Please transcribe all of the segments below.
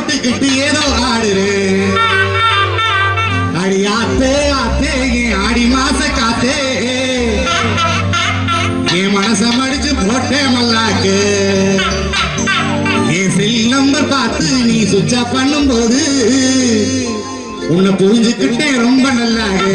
போட்டுக்கிட்டு ஏதோ ஆடுறே அடி ஆத்தே ஆத்தே ஆடி மாச காத்தே. என் மனச மடிச்சு போட்டேன் மல்லாக்கு. என் செல் நம்பர் பார்த்து நீ சுவிட்ச் ஆஃப் பண்ணும் போது உன்னை புரிஞ்சுக்கிட்டே ரொம்ப நல்லாகு.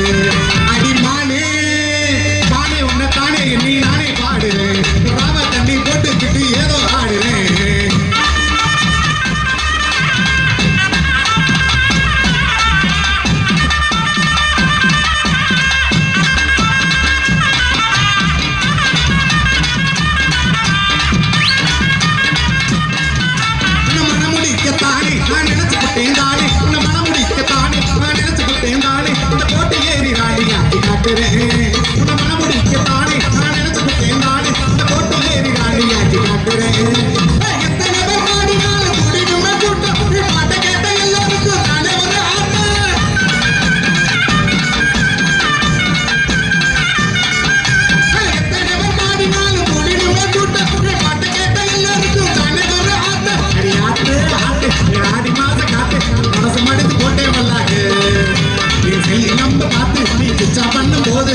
Thank you.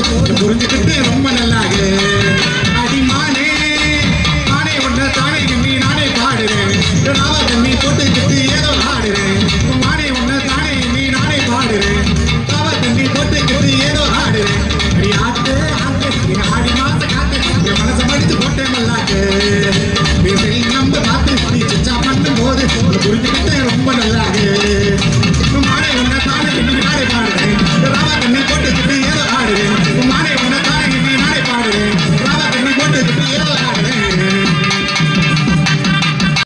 கொஞ்சம் புரிஞ்சுக்கிட்டு ரொம்ப நல்லாக. அடிமானே நானே ஒன்ன தானே கம்மி நானே பாடுறேன் நாவா கம்மி போட்டுக்கிட்டு ஏதோ ஆடுறேன் மானே ஒன்ன தானே கம்மி நானே பாடுறேன் நாவா கம்மி போட்டுக்கிட்டு ஏதோ ஆடுறேன் அடி ஆட்டு ஆடி மாச காட்டு என் மனசை படித்து போட்டேன் மல்லாக்கு நம்ப பார்த்து நீ சிச்சா பண்ணும் போது புரிஞ்சுக்கிட்டேன் ரொம்ப நல்லா